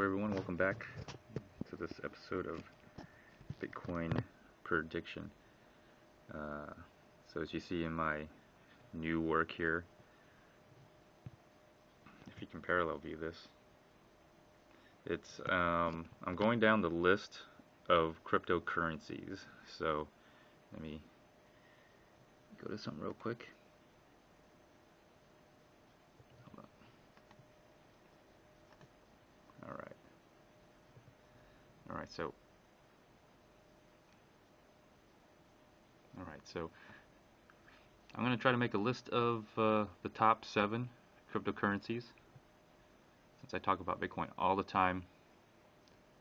Hello everyone, welcome back to this episode of Bitcoin Prediction. Uh, so as you see in my new work here, if you can parallel view this, it's um, I'm going down the list of cryptocurrencies. So let me go to something real quick. Alright, so Alright, so I'm going to try to make a list of uh, the top seven cryptocurrencies. Since I talk about Bitcoin all the time,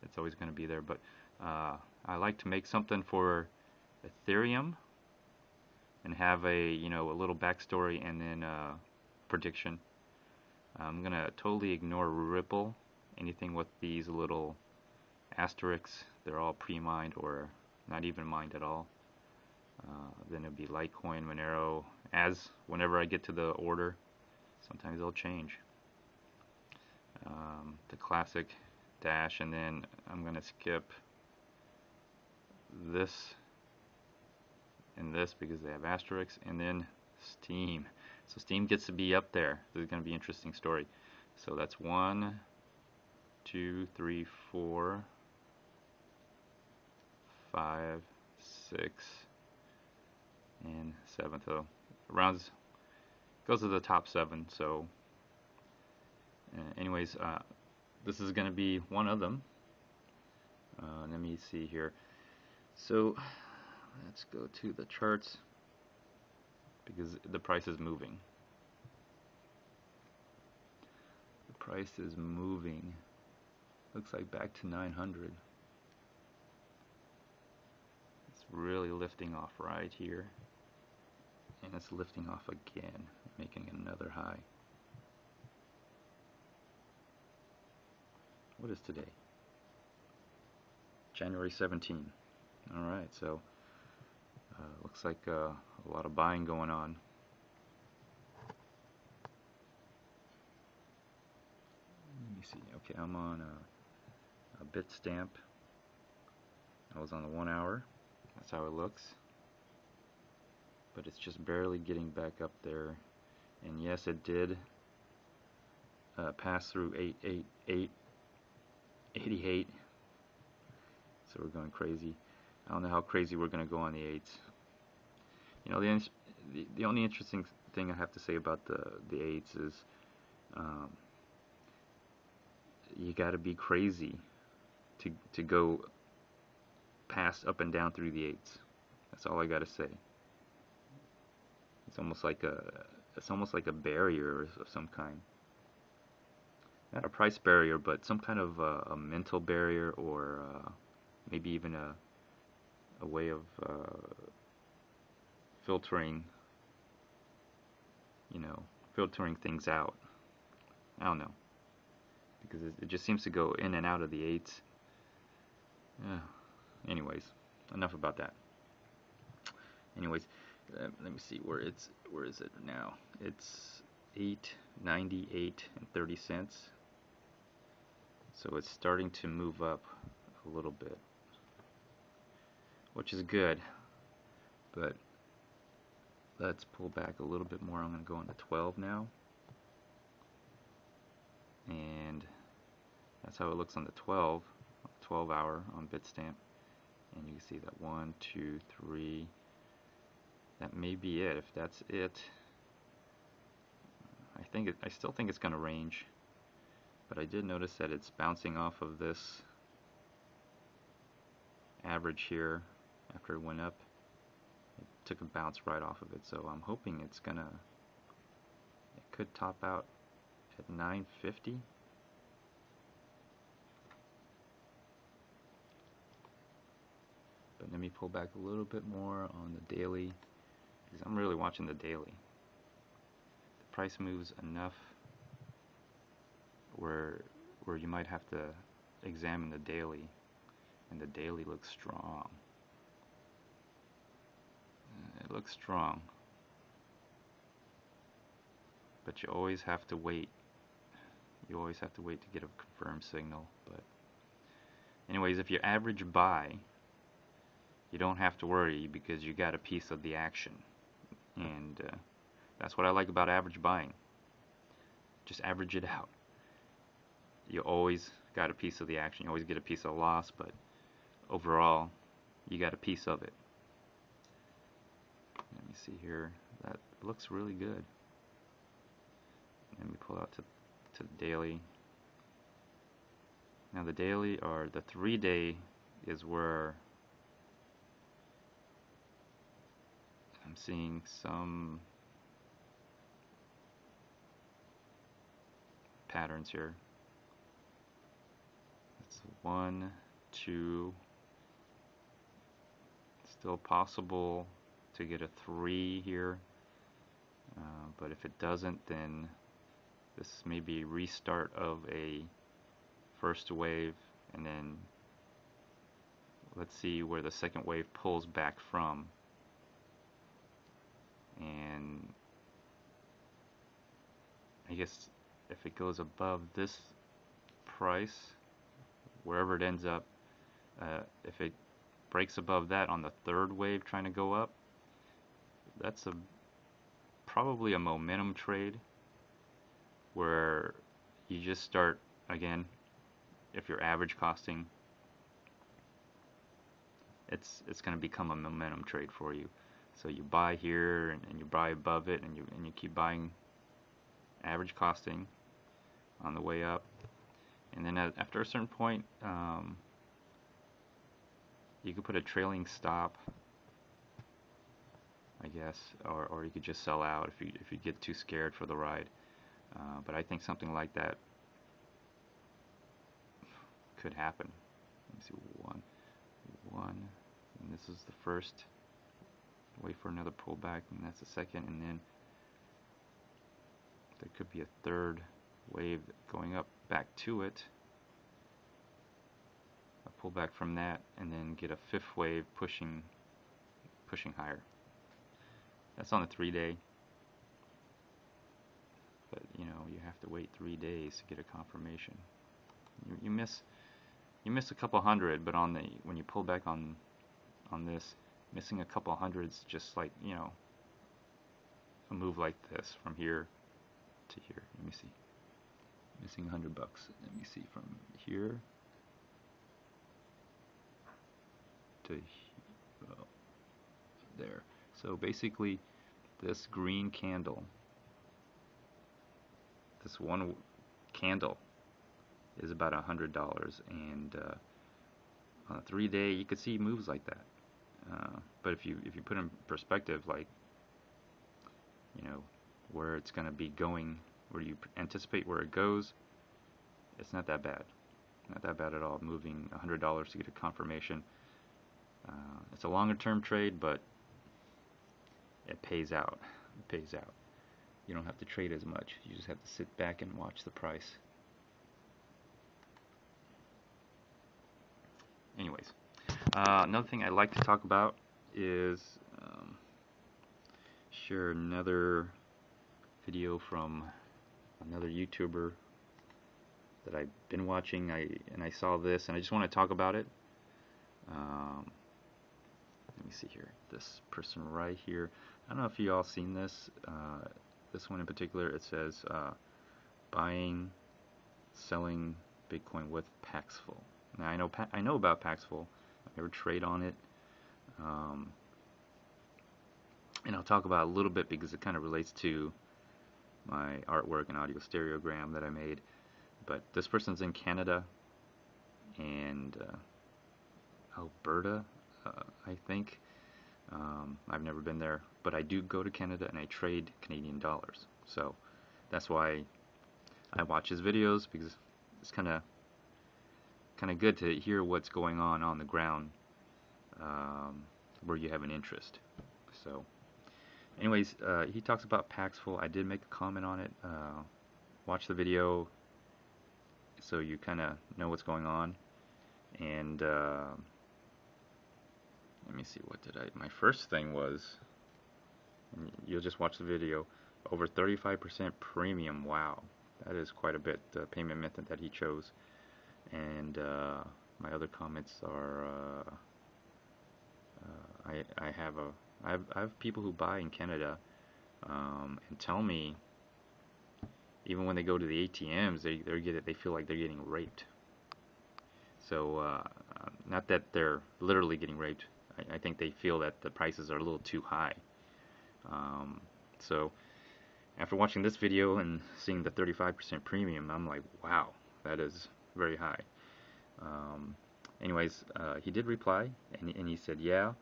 it's always going to be there. But uh, I like to make something for Ethereum and have a you know a little backstory and then uh, prediction. I'm gonna totally ignore Ripple anything with these little asterisks, they're all pre-mined or not even mined at all. Uh, then it'll be Litecoin, Monero. As whenever I get to the order, sometimes they'll change. Um, the classic dash, and then I'm gonna skip this and this because they have asterisks, and then Steem. So Steem gets to be up there. This is gonna be an interesting story. So that's one, two, three, four, five, six, and seven. So rounds goes to the top seven. So, uh, anyways, uh, this is going to be one of them. Uh, let me see here. So let's go to the charts because the price is moving. The price is moving. Looks like back to 900. It's really lifting off right here. And it's lifting off again, making another high. What is today? January 17. Alright, so uh, looks like uh, a lot of buying going on. Let me see. Okay, I'm on. Uh, a Bitstamp. I was on the one hour. That's how it looks. But it's just barely getting back up there. And yes, it did uh, pass through 888, 88. So we're going crazy. I don't know how crazy we're going to go on the 8s. You know, the, the, the only interesting thing I have to say about the, the 8s is um, you got to be crazy to to go past up and down through the eights. That's all I got to say. It's almost like a it's almost like a barrier of some kind. Not a price barrier, but some kind of uh, a mental barrier, or uh, maybe even a a way of uh, filtering, you know, filtering things out. I don't know, because it, it just seems to go in and out of the eights yeah. Anyways, enough about that. Anyways, uh, let me see where it's where is it now? It's 8.98 and 30 cents. So it's starting to move up a little bit, which is good. But let's pull back a little bit more. I'm going to go into 12 now. And that's how it looks on the 12. 12 hour on Bitstamp and you can see that one two three. That may be it. If that's it I think it, I still think it's gonna range. But I did notice that it's bouncing off of this average here after it went up. It took a bounce right off of it. So I'm hoping it's gonna it could top out at 950 But let me pull back a little bit more on the daily because I'm really watching the daily. The price moves enough where where you might have to examine the daily and the daily looks strong. It looks strong. But you always have to wait. you always have to wait to get a confirmed signal. But anyways, if you average buy, you don't have to worry because you got a piece of the action. And uh, that's what I like about average buying. Just average it out. You always got a piece of the action. You always get a piece of loss, but overall, you got a piece of it. Let me see here. That looks really good. Let me pull out to, to the daily. Now the daily or the three day is where I'm seeing some patterns here. It's one, two, still possible to get a three here. Uh, but if it doesn't, then this may be restart of a first wave, and then let's see where the second wave pulls back from. And I guess if it goes above this price, wherever it ends up, uh, if it breaks above that on the third wave trying to go up, that's a probably a momentum trade where you just start again if you're average costing it's it's going to become a momentum trade for you. So you buy here and, and, you buy above it and you and you keep buying average costing on the way up. And then at, after a certain point um, you could put a trailing stop I guess or, or you could just sell out if you if you get too scared for the ride. Uh, but I think something like that could happen. Let me see one one and this is the first wait for another pullback and that's the second and then there could be a third wave going up back to it. A pullback from that and then get a fifth wave pushing pushing higher. That's on a three day but you know you have to wait three days to get a confirmation. You, you miss you miss a couple hundred but on the when you pull back on on this missing a couple hundreds just like you know a move like this from here to here. Let me see. Missing 100 bucks. Let me see. From here to well, there. So basically this green candle this one candle is about a hundred dollars. And uh, on a three day you could see moves like that. Uh, but if you if you put in perspective like you know where it's going to be going where you anticipate where it goes it's not that bad. Not that bad at all. Moving a hundred dollars to get a confirmation uh, it's a longer term trade but it pays out. It pays out. You don't have to trade as much. You just have to sit back and watch the price. Anyways uh, another thing I like to talk about is um, share another video from another YouTuber that I've been watching. I and I saw this and I just want to talk about it. Um, let me see here. This person right here. I don't know if you all seen this. Uh, this one in particular it says uh, buying selling Bitcoin with Paxful. Now I know I know about Paxful. I never trade on it. Um, and I'll talk about a little bit because it kind of relates to my artwork and audio stereogram that I made. But this person's in Canada and uh, Alberta uh, I think. Um, I've never been there but I do go to Canada and I trade Canadian dollars. So that's why I watch his videos because it's kind of kind of good to hear what's going on on the ground um, where you have an interest. So, anyways, uh, he talks about Paxful. I did make a comment on it. Uh, watch the video so you kind of know what's going on. And uh, let me see, what did I? My first thing was, you'll just watch the video. Over 35% premium. Wow. that is quite a bit the payment method that he chose. And uh, my other comments are uh, uh, I I have a I have, I have people who buy in Canada um, and tell me even when they go to the ATMs they they get they feel like they're getting raped. So uh, not that they're literally getting raped. I, I, think they feel that the prices are a little too high. Um, so after watching this video and seeing the 35% premium, I'm like, wow, that is very high. Um, anyways, uh, he did reply, and, and he said, yeah,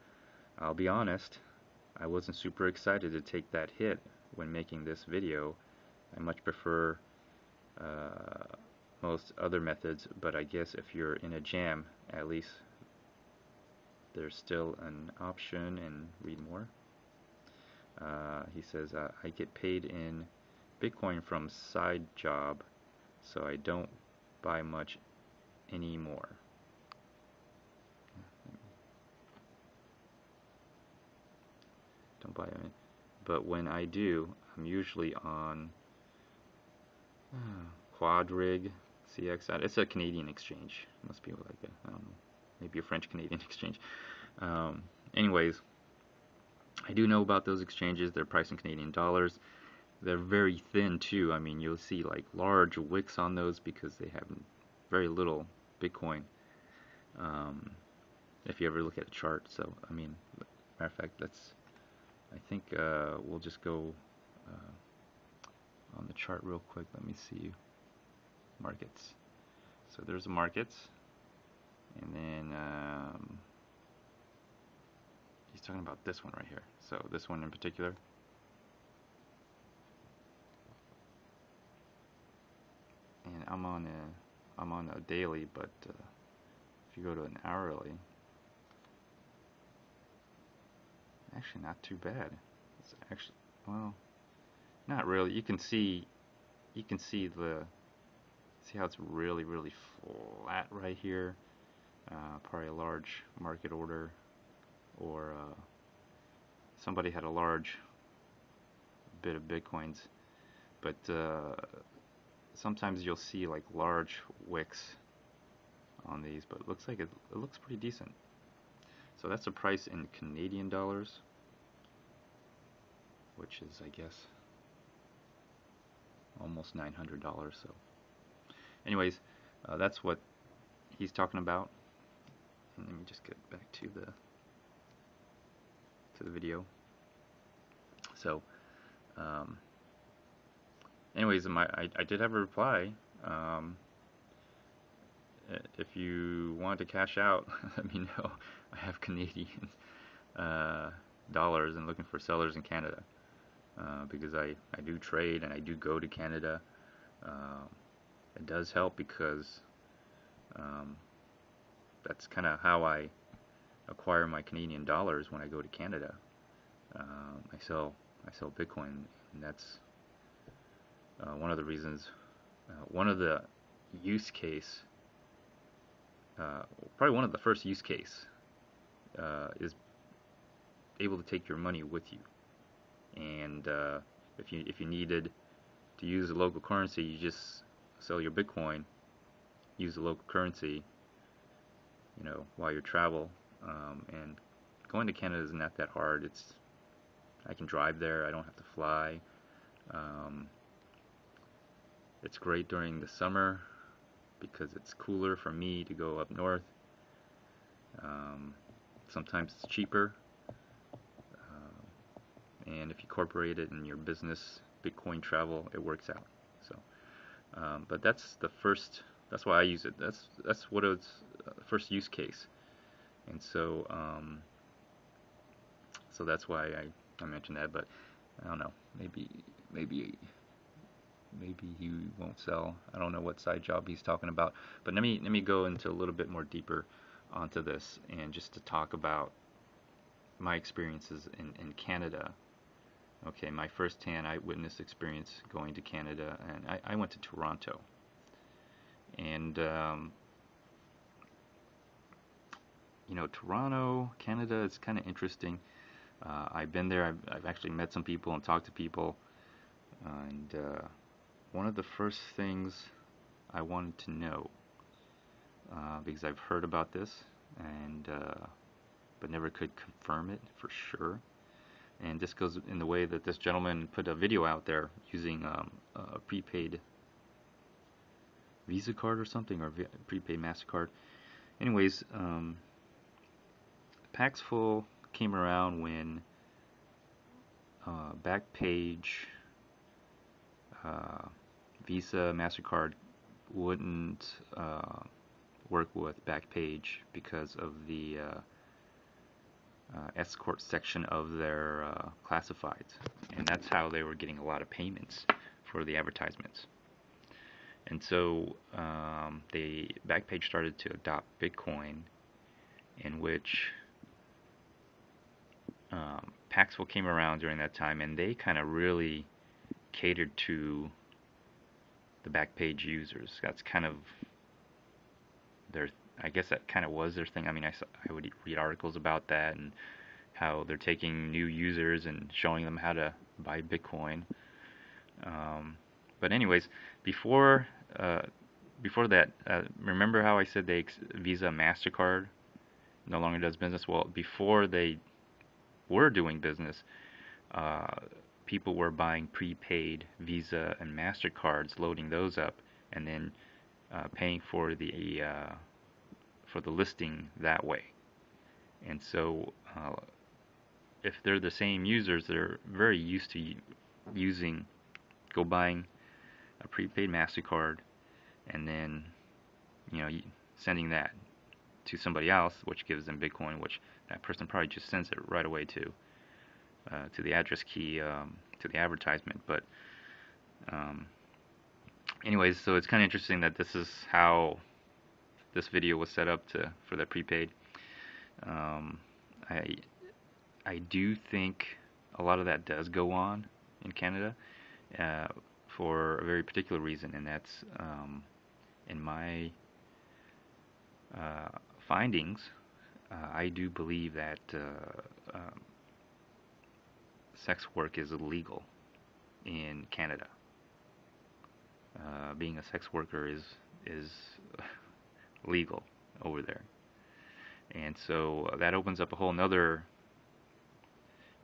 I'll be honest, I wasn't super excited to take that hit when making this video. I much prefer uh, most other methods, but I guess if you're in a jam, at least there's still an option and read more. Uh, he says, uh, I get paid in Bitcoin from side job, so I don't buy much anymore. But when I do, I'm usually on uh, Quadrig, CX. It's a Canadian exchange. It Must be like a, um, maybe a French Canadian exchange. Um, anyways, I do know about those exchanges. They're priced in Canadian dollars. They're very thin too. I mean, you'll see like large wicks on those because they have very little Bitcoin. Um, if you ever look at a chart. So, I mean, matter of fact, let's. I think uh, we'll just go uh, on the chart real quick. Let me see markets. So there's the markets, and then. Um, he's talking about this one right here. So this one in particular. And I'm on a I'm on a daily, but uh, if you go to an hourly, actually not too bad. It's actually well, not really. You can see you can see the see how it's really really flat right here. Uh, probably a large market order or uh, somebody had a large bit of bitcoins but uh, sometimes you'll see like large wicks on these but it looks like it, it looks pretty decent so that's the price in Canadian dollars which is I guess almost $900 so anyways uh, that's what he's talking about and let me just get back to the to the video. So, um, anyways, my, I, I did have a reply. Um, if you want to cash out, let me know. I have Canadian uh, dollars and looking for sellers in Canada uh, because I, I do trade and I do go to Canada. Uh, it does help because um, that's kind of how I acquire my Canadian dollars when I go to Canada. Um, I sell I sell Bitcoin, and that's uh, one of the reasons. Uh, one of the use case, uh, probably one of the first use case, is able to take your money with you. And uh, if you if you needed to use a local currency, you just sell your Bitcoin, use the local currency, you know, while you travel, um, and going to Canada is not that hard. It's I can drive there. I don't have to fly. Um, it's great during the summer because it's cooler for me to go up north. Um, sometimes it's cheaper. And if you incorporate it in your business, Bitcoin travel, it works out. So, um, but that's the first. That's why I use it. That's that's what it's uh, first use case and so um, so that's why I, I mentioned that but I don't know maybe maybe maybe he won't sell I don't know what side job he's talking about but let me let me go into a little bit more deeper onto this and just to talk about my experiences in, in Canada okay my first hand eyewitness experience going to Canada and I, I went to Toronto and um, you know, Toronto, Canada, it's kind of interesting. Uh, I've been there. I've, I've, actually met some people and talked to people, and uh, one of the first things I wanted to know uh, because I've heard about this and uh, but never could confirm it for sure. And this goes in the way that this gentleman put a video out there using um, a prepaid Visa card or something, or prepaid MasterCard. Anyways, um, Paxful came around when uh, Backpage, uh, Visa, MasterCard wouldn't uh, work with Backpage because of the uh, escort section of their uh, classifieds. And that's how they were getting a lot of payments for the advertisements. And so um, they Backpage started to adopt Bitcoin, in which um, Paxful came around during that time, and they kind of really catered to the Backpage users. That's kind of their I guess that kind of was their thing. I mean, I, saw, I would read articles about that and how they're taking new users and showing them how to buy Bitcoin. Um, but anyways, before uh, before that, uh, remember how I said they Visa Mastercard no longer does business? Well, before they were doing business, uh, people were buying prepaid Visa and Mastercards, loading those up, and then uh, paying for the uh, for the listing that way. And so, uh, if they're the same users, they're very used to using, go buying a prepaid MasterCard and then, you know, sending that to somebody else, which gives them Bitcoin, which that person probably just sends it right away to, uh, to the address key, um, to the advertisement. But, um, anyways, so it's kind of interesting that this is how this video was set up to for the prepaid. Um, I I do think a lot of that does go on in Canada uh, for a very particular reason, and that's um, in my uh, findings. Uh, I do believe that uh, um, sex work is illegal in Canada. Uh, being a sex worker is is legal over there. And so uh, that opens up a whole nother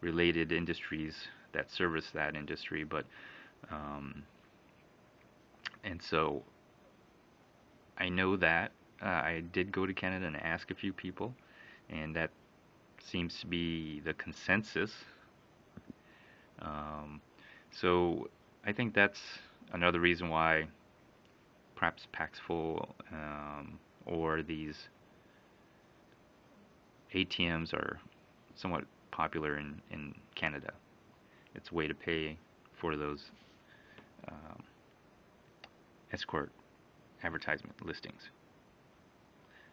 related industries that service that industry. But um, and so I know that uh, I did go to Canada and ask a few people, and that seems to be the consensus. Um, so I think that's another reason why perhaps Paxful um, or these ATMs are somewhat popular in, in Canada. It's a way to pay for those um, escort advertisement listings.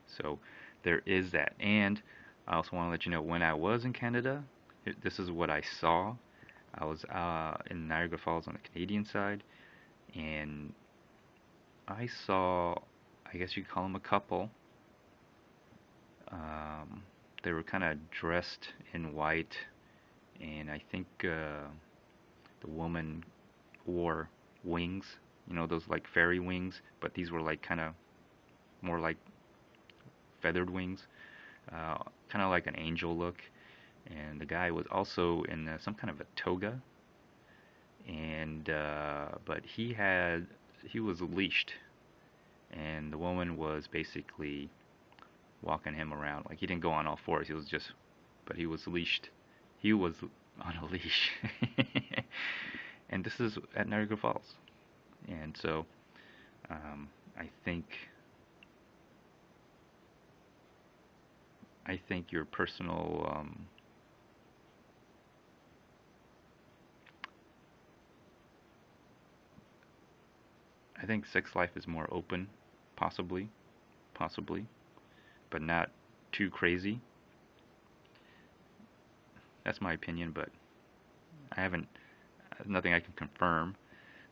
So there is that. And I also want to let you know when I was in Canada, this is what I saw. I was uh, in Niagara Falls on the Canadian side, and I saw I guess you could call them a couple. Um, they were kind of dressed in white, and I think uh, the woman wore wings, you know, those like fairy wings, but these were like kind of more like feathered wings, uh, kind of like an angel look. And the guy was also in uh, some kind of a toga, and uh, but he had he was leashed and the woman was basically walking him around. Like he didn't go on all fours. He was just, but he was leashed. He was on a leash. and this is at Niagara Falls. And so, um, I think, I think your personal um, I think sex life is more open possibly, possibly, but not too crazy. That's my opinion, but I haven't, nothing I can confirm,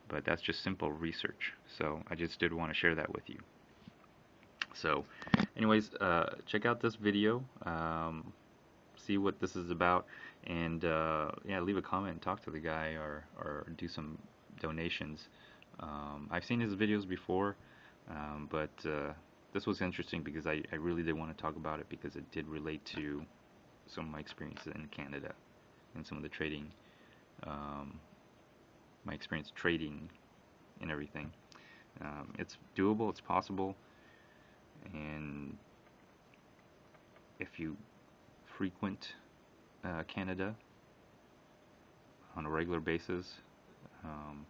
but that's just simple research. So I just did want to share that with you. So, anyways, uh, check out this video, um, see what this is about, and uh, yeah, leave a comment and talk to the guy or, or do some donations Um, I've seen his videos before, um, but uh, this was interesting because I, I really did want to talk about it because it did relate to some of my experiences in Canada and some of the trading, um, my experience trading and everything. Um, it's doable, it's possible, and if you frequent uh, Canada on a regular basis, um,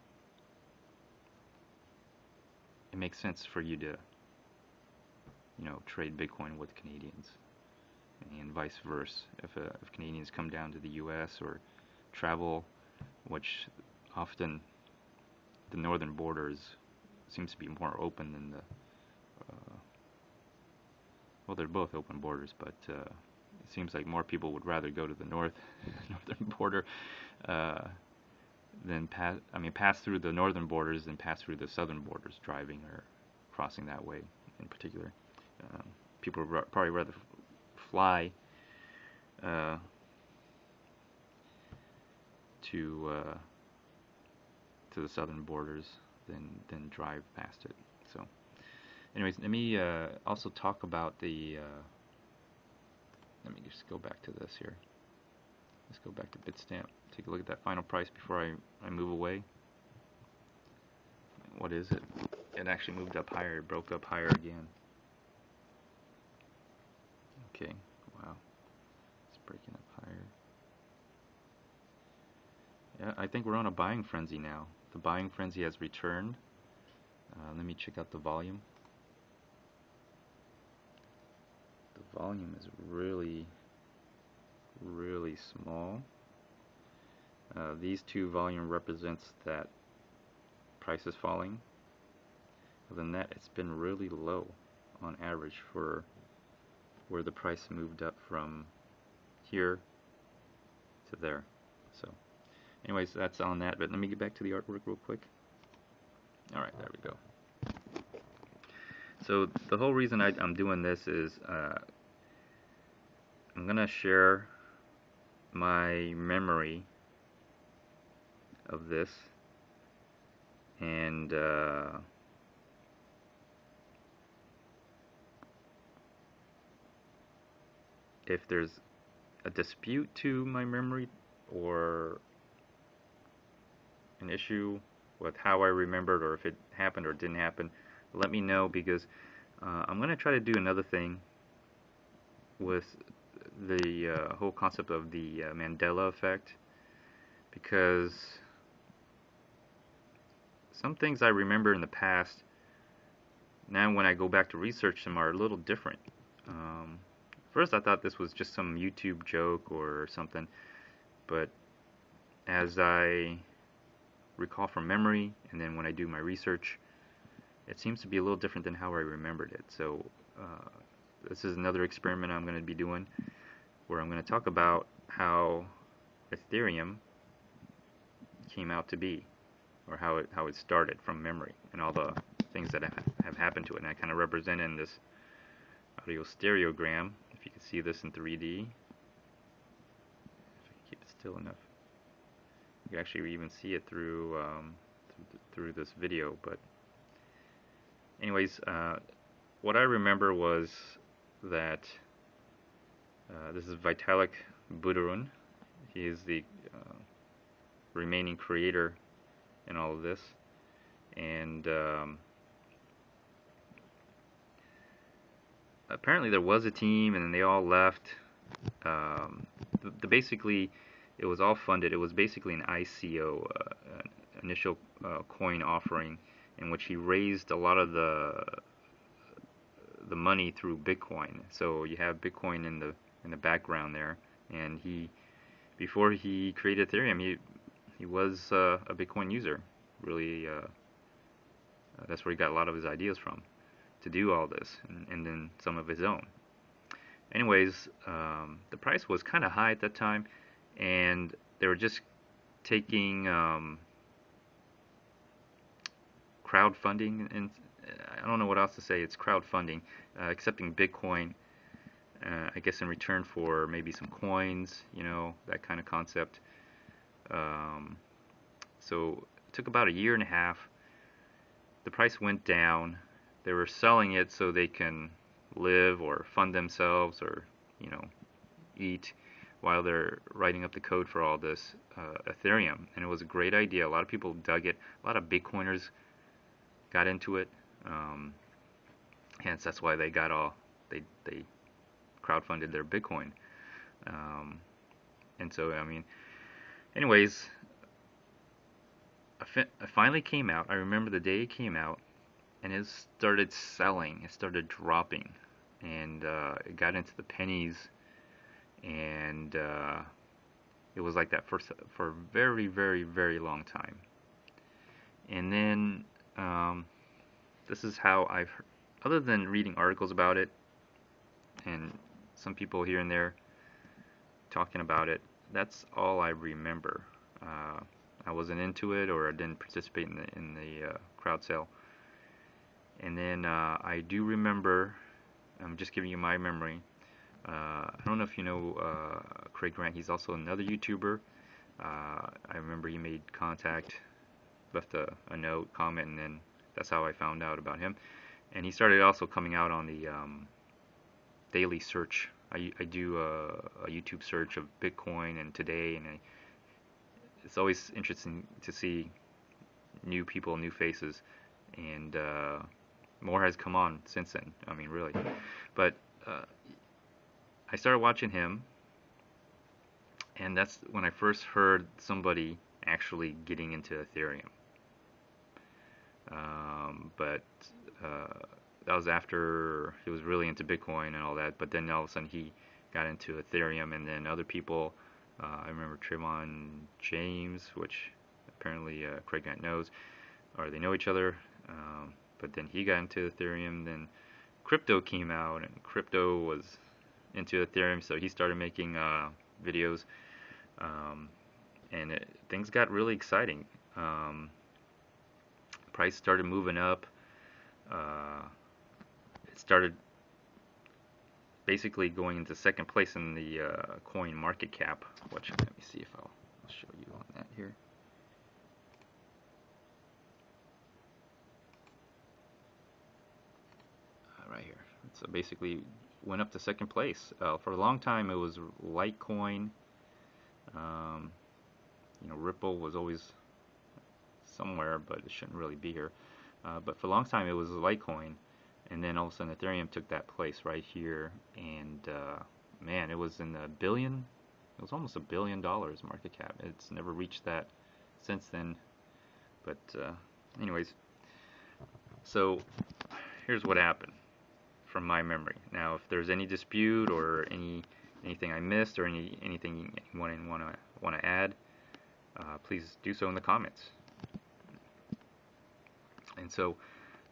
it makes sense for you to, you know, trade Bitcoin with Canadians and vice versa. If, uh, if Canadians come down to the U.S. or travel, which often the northern borders seems to be more open than the uh, well, they're both open borders, but uh, it seems like more people would rather go to the north northern border than pass. I mean, pass through the northern borders and pass through the southern borders, driving or crossing that way. In particular, um, people would probably rather fly uh, to uh, to the southern borders than than drive past it. So, anyways, let me uh, also talk about the. Uh, let me just go back to this here. Let's go back to Bitstamp. Take a look at that final price before I, I move away. What is it? It actually moved up higher. It broke up higher again. Okay, wow. It's breaking up higher. Yeah, I think we're on a buying frenzy now. The buying frenzy has returned. Uh, let me check out the volume. The volume is really, really small. Uh, these two volume represents that price is falling. Other than that, it's been really low on average for where the price moved up from here to there. So, anyways, that's on that. But let me get back to the artwork real quick. All right, there we go. So the whole reason I, am doing this is uh, I'm gonna share my memory of this. And uh, if there's a dispute to my memory or an issue with how I remembered or if it happened or didn't happen, let me know because uh, I'm going to try to do another thing with the uh, whole concept of the uh, Mandela effect because some things I remember in the past now when I go back to research them are a little different. Um, first I thought this was just some YouTube joke or something but as I recall from memory and then when I do my research it seems to be a little different than how I remembered it so uh, this is another experiment I'm going to be doing where I'm going to talk about how Ethereum came out to be, or how it how it started from memory, and all the things that have have happened to it. And I kind of represent in this autostereogram. If you can see this in 3D, if I can keep it still enough, you can actually even see it through um, through this video. But anyways, uh, what I remember was that uh, this is Vitalik Buterin. He is the uh, remaining creator in all of this. And um, apparently there was a team and they all left. Um, the, the, basically, it was all funded. It was basically an ICO, uh, initial uh, coin offering, in which he raised a lot of the the money through Bitcoin. So you have Bitcoin in the in the background there. And he, before he created Ethereum, he he was uh, a Bitcoin user. Really, uh, uh, that's where he got a lot of his ideas from to do all this, and, and then some of his own. Anyways, um, the price was kind of high at that time, and they were just taking um, crowdfunding, and I don't know what else to say. It's crowdfunding, uh, accepting Bitcoin uh, I guess in return for maybe some coins, you know, that kind of concept. Um, so it took about a year and a half the price went down. They were selling it so they can live or fund themselves or you know eat while they're writing up the code for all this uh, Ethereum. And it was a great idea. A lot of people dug it. A lot of Bitcoiners got into it. Um, hence, that's why they got all they they crowdfunded their Bitcoin. Um, and so, I mean, anyways, I finally came out. I remember the day it came out, and it started selling. It started dropping, and uh, it got into the pennies, and uh, it was like that for for a very, very, very long time. And then um, this is how I've, other than reading articles about it, and some people here and there talking about it, that's all I remember. Uh, I wasn't into it or I didn't participate in the in the uh, crowd sale. And then uh, I do remember, I'm just giving you my memory. Uh, I don't know if you know uh, Craig Grant. He's also another YouTuber. I remember he made contact, left a, a, note, comment, and then that's how I found out about him. And he started also coming out on the um, daily search. I, I do a, a, YouTube search of Bitcoin and today, and I it's always interesting to see new people, new faces, and uh, more has come on since then. I mean, really. But uh, I started watching him, and that's when I first heard somebody actually getting into Ethereum. Um, but uh, that was after he was really into Bitcoin and all that. But then all of a sudden he got into Ethereum, and then other people uh, I remember Trevon James, which apparently uh, Craig Grant knows, or they know each other. Um, but then he got into Ethereum. Then crypto came out, and crypto was into Ethereum, so he started making uh, videos, um, and it, things got really exciting. Um, price started moving up. Uh, started basically going into second place in the uh, coin market cap. Which let me see if I'll, show you on that here. Uh, right here. So basically went up to second place. Uh, for a long time it was Litecoin. Um, you know, Ripple was always somewhere, but it shouldn't really be here. Uh, but for a long time it was Litecoin and then all of a sudden Ethereum took that place right here. And uh, man it was in the billion it was almost a billion dollars market cap. It's never reached that since then. But uh, anyways so here's what happened from my memory. Now if there's any dispute or any anything I missed or any anything you want to want to want to add uh, please do so in the comments. And so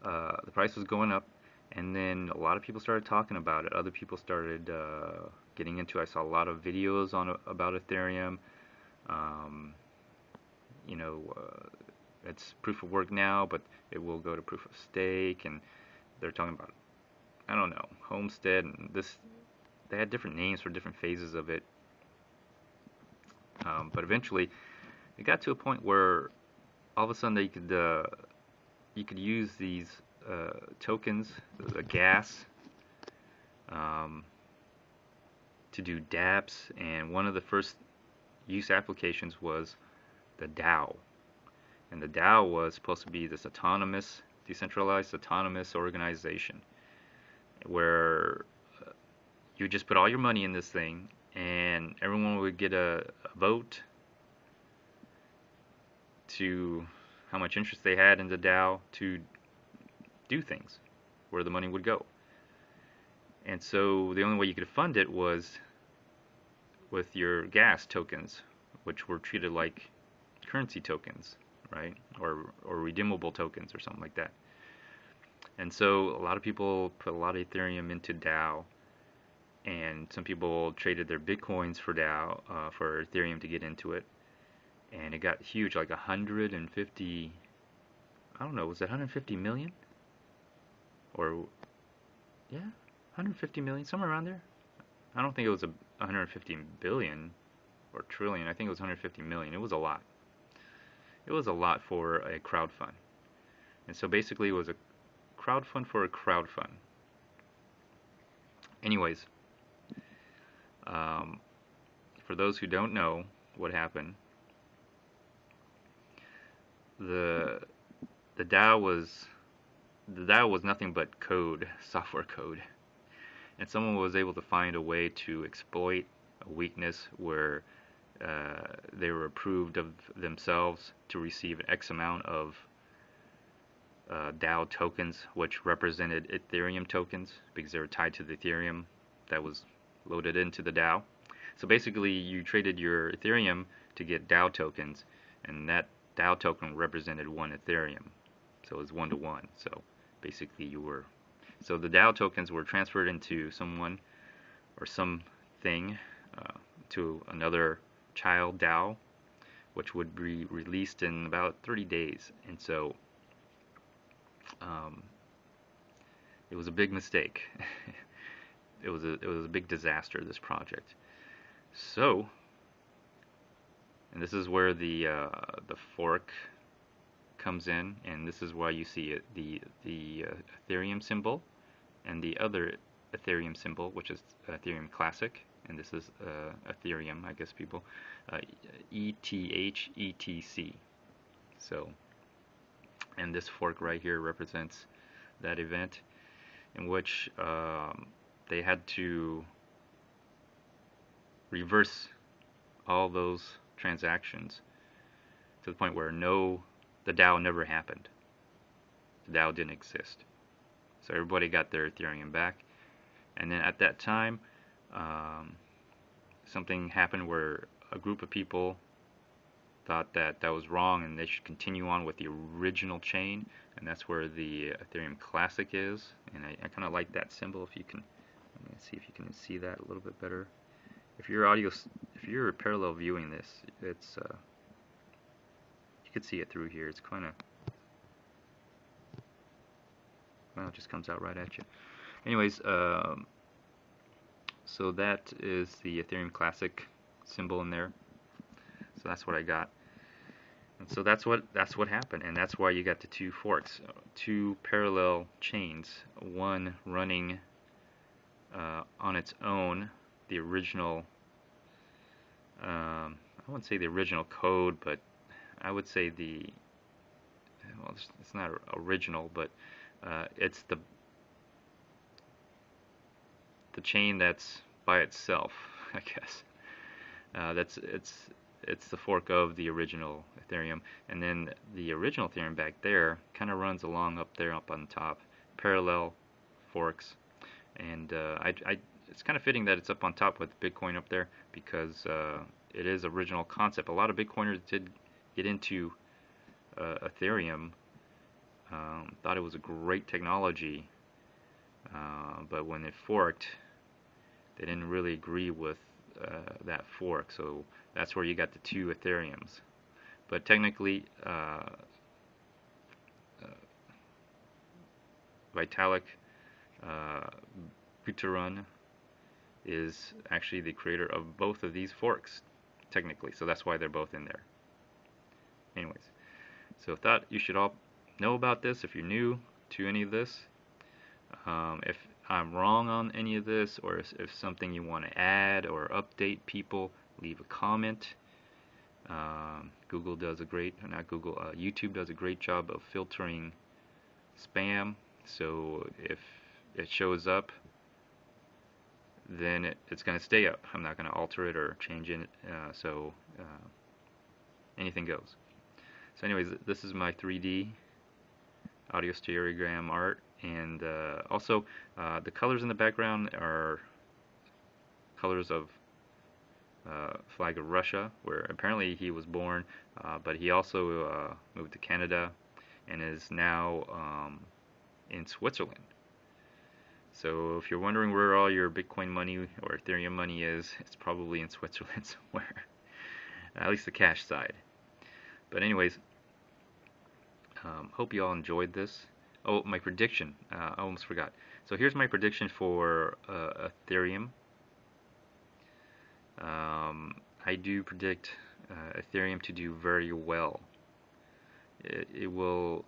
uh, the price was going up and then a lot of people started talking about it. Other people started uh, getting into. It. I saw a lot of videos on about Ethereum. Um, you know, uh, it's proof of work now, but it will go to proof of stake, and they're talking about I don't know homestead and this. They had different names for different phases of it, um, but eventually it got to a point where all of a sudden they could uh, you could use these uh, tokens, the gas, um, to do dApps, and one of the first use applications was the DAO. And the DAO was supposed to be this autonomous, decentralized autonomous organization where uh, you just put all your money in this thing and everyone would get a, a vote to how much interest they had in the DAO to do things, where the money would go. And so the only way you could fund it was with your gas tokens, which were treated like currency tokens, right? Or, or redeemable tokens or something like that. And so a lot of people put a lot of Ethereum into DAO, and some people traded their bitcoins for DAO, uh, for Ethereum to get into it. And it got huge, like 150, I don't know, was it 150 million? Or yeah, 150 million, somewhere around there. I don't think it was a 150 billion or trillion. I think it was 150 million. It was a lot. It was a lot for a crowd fund. And so basically, it was a crowd fund for a crowd fund. Anyways, um, for those who don't know what happened, the the DAO was the DAO was nothing but code, software code, and someone was able to find a way to exploit a weakness where uh, they were approved of themselves to receive an X amount of uh, DAO tokens, which represented Ethereum tokens because they were tied to the Ethereum that was loaded into the DAO. So basically, you traded your Ethereum to get DAO tokens, and that DAO token represented one Ethereum. So it was one to one. So basically, you were. So the DAO tokens were transferred into someone or something uh, to another child DAO, which would be released in about 30 days. And so um, it was a big mistake. it was a it was a big disaster. This project. So, and this is where the uh, the fork comes in, and this is why you see it, the the uh, Ethereum symbol and the other Ethereum symbol, which is Ethereum Classic, and this is uh, Ethereum, I guess people, uh, ETH, So, and this fork right here represents that event in which um, they had to reverse all those transactions to the point where no, the DAO never happened. The DAO didn't exist. So everybody got their Ethereum back. And then at that time, um, something happened where a group of people thought that that was wrong and they should continue on with the original chain and that's where the Ethereum Classic is and I, I kind of like that symbol if you can let me see if you can see that a little bit better if you're audio if you're parallel viewing this it's uh, can see it through here it's kind of well it just comes out right at you anyways um, so that is the Ethereum Classic symbol in there. So that's what I got. And so that's what that's what happened, and that's why you got the two forks, two parallel chains, one running uh, on its own, the original. Um, I wouldn't say the original code, but I would say the well, it's, not original, but uh, it's the the chain that's by itself, I guess. Uh, that's it's it's the fork of the original Ethereum, and then the original Ethereum back there kind of runs along up there, up on top, parallel forks, and uh, I, I, it's kind of fitting that it's up on top with Bitcoin up there because uh, it is original concept. A lot of Bitcoiners did get into uh, Ethereum, um, thought it was a great technology, uh, but when it forked, they didn't really agree with uh, that fork. So that's where you got the two Ethereums. But technically, uh, uh Vitalik uh, Buterin is actually the creator of both of these forks, technically. So that's why they're both in there. Anyways, so thought you should all know about this if you're new to any of this. Um, if I'm wrong on any of this, or if, if something you want to add or update people, leave a comment. Um, Google does a great, not Google, uh, YouTube does a great job of filtering spam. So if it shows up, then it, it's going to stay up. I'm not going to alter it or change it. Uh, so uh, anything goes. So anyways, this is my 3D autostereogram art and uh, also uh, the colors in the background are colors of uh, flag of Russia where apparently he was born uh, but he also uh, moved to Canada and is now um, in Switzerland. So if you're wondering where all your Bitcoin money or Ethereum money is it's probably in Switzerland somewhere at least the cash side but anyways um, hope you all enjoyed this Oh, my prediction. Uh, I almost forgot. So here's my prediction for uh, Ethereum. Um, I do predict uh, Ethereum to do very well. It, it, will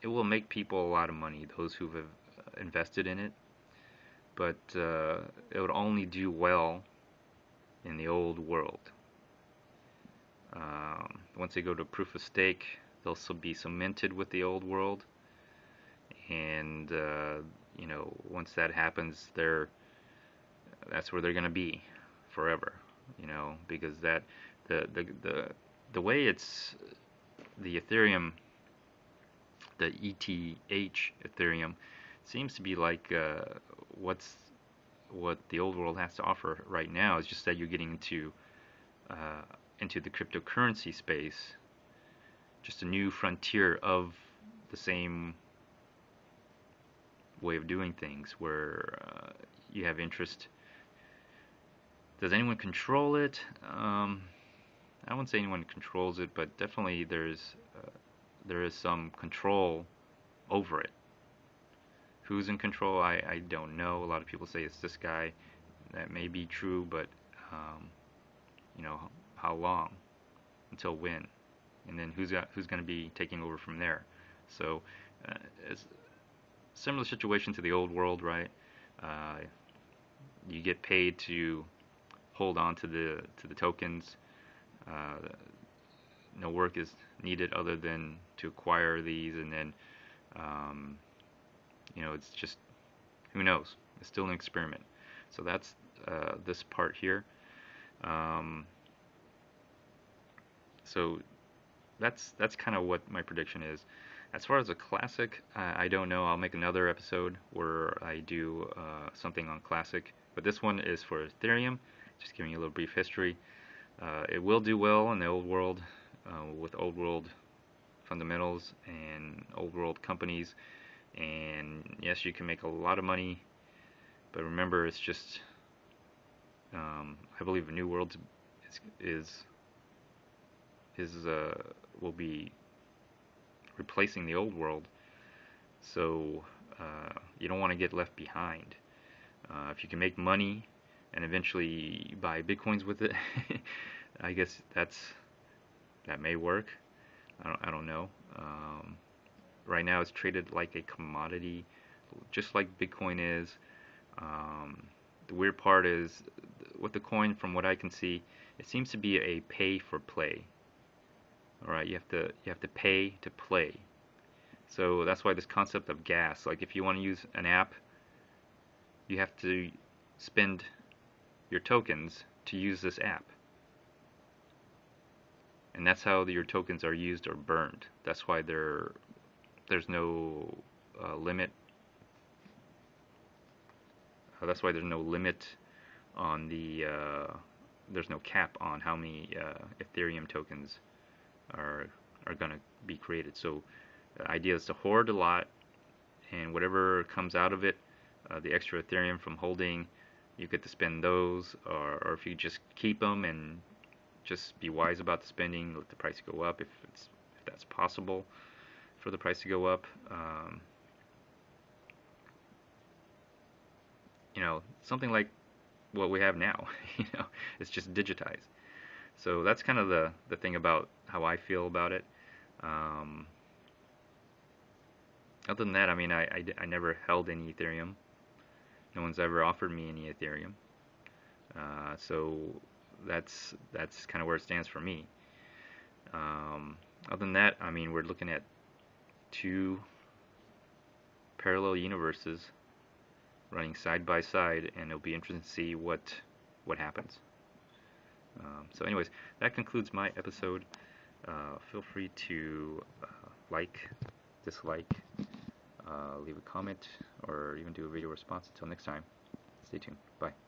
it will make people a lot of money, those who have invested in it, but uh, it would only do well in the old world. Um, once they go to proof of stake, they'll be cemented with the old world, and uh, you know once that happens, they're that's where they're going to be forever. You know because that the the the the way it's the Ethereum, the ETH Ethereum, seems to be like uh, what's what the old world has to offer right now is just that you're getting into uh, into the cryptocurrency space, just a new frontier of the same way of doing things, where uh, you have interest. Does anyone control it? Um, I wouldn't say anyone controls it, but definitely there's uh, there is some control over it. Who's in control? I, I don't know. A lot of people say it's this guy. That may be true, but um, you know how long, until when, and then who's got, who's going to be taking over from there. So uh, it's similar situation to the old world, right? Uh, you get paid to hold on to the to the tokens. Uh, no work is needed other than to acquire these and then um, you know it's just who knows? It's still an experiment. So that's uh, this part here. Um, so that's that's kind of what my prediction is. As far as a classic uh, I don't know. I'll make another episode where I do uh, something on classic but this one is for Ethereum. Just giving you a little brief history. Uh, it will do well in the old world uh, with old world fundamentals and old world companies. And yes, you can make a lot of money, but remember, it's just um, I believe a new world is is, is uh, will be replacing the old world. So uh, you don't want to get left behind. Uh, if you can make money and eventually buy bitcoins with it. I guess that's that may work. I don't, I don't know. Um, right now, it's traded like a commodity, just like Bitcoin is. Um, the weird part is with the coin, from what I can see, it seems to be a pay for play. All right, you have to you have to pay to play. So that's why this concept of gas, like if you want to use an app, you have to spend your tokens to use this app. And that's how your tokens are used or burned. That's why there, there's no uh, limit. Uh, that's why there's no limit on the, uh, there's no cap on how many uh, Ethereum tokens are, are going to be created. So the idea is to hoard a lot and whatever comes out of it, uh, the extra Ethereum from holding you get to spend those, or, or if you just keep them and just be wise about the spending, let the price go up if it's if that's possible for the price to go up. Um, you know, something like what we have now. you know, it's just digitized. So that's kind of the the thing about how I feel about it. Um, other than that, I mean, I, I, I never held any Ethereum. No one's ever offered me any Ethereum. Uh, so that's that's kind of where it stands for me. Um, other than that, I mean, we're looking at two parallel universes running side by side, and it'll be interesting to see what what happens. Um, so, anyways, that concludes my episode. Uh, feel free to uh, like, dislike, uh, leave a comment, or even do a video response. Until next time, stay tuned. Bye.